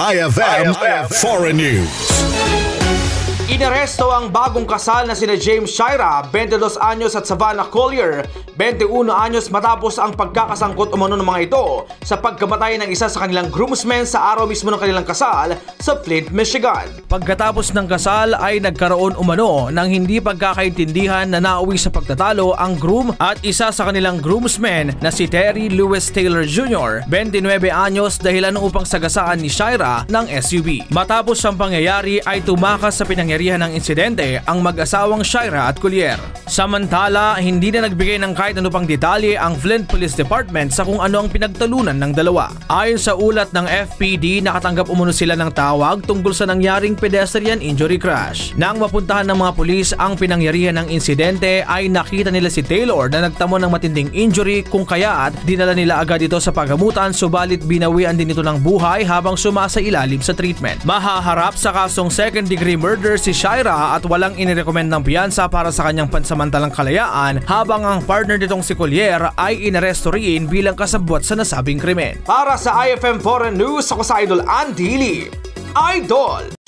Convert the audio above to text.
IFM, Foreign News. Inaresto ang bagong kasal na sina James Shira, 22 anyos at Savannah Collier, 21 anyos matapos ang pagkakasangkot umano ng mga ito sa pagkamatay ng isa sa kanilang groomsmen sa araw mismo ng kanilang kasal sa Flint, Michigan. Pagkatapos ng kasal ay nagkaroon umano ng hindi pagkakaintindihan na nauwi sa pagtatalo ang groom at isa sa kanilang groomsmen na si Terry Lewis Taylor Jr., 29 anyos dahilan upang sagasaan ni Shira ng SUV. Matapos ang pangyayari ay tumakas sa pinangyarihan ng insidente ang mag-asawang Shira at Collier. Samantala, hindi na nagbigay ng kahit ano pang detalye ang Flint Police Department sa kung ano ang pinagtalunan ng dalawa. Ayon sa ulat ng FPD, nakatanggap umuno sila ng tawag tungkol sa nangyaring pedestrian injury crash. Nang mapuntahan ng mga pulis ang pinangyarihan ng insidente ay nakita nila si Taylor na nagtamo ng matinding injury kung kaya't dinala nila agad ito sa pagamutan subalit binawian din ito ng buhay habang sumasa ilalim sa treatment. Mahaharap sa kasong second degree murder si Shira at walang inirekomend ng piyansa para sa kanyang pansamantalang kalayaan habang ang partner nitong si Collier ay inaresto rin bilang kasabwat sa nasabing krimen. Para sa IFM Foreign News, ako sa Idol Andy Lee. Idol!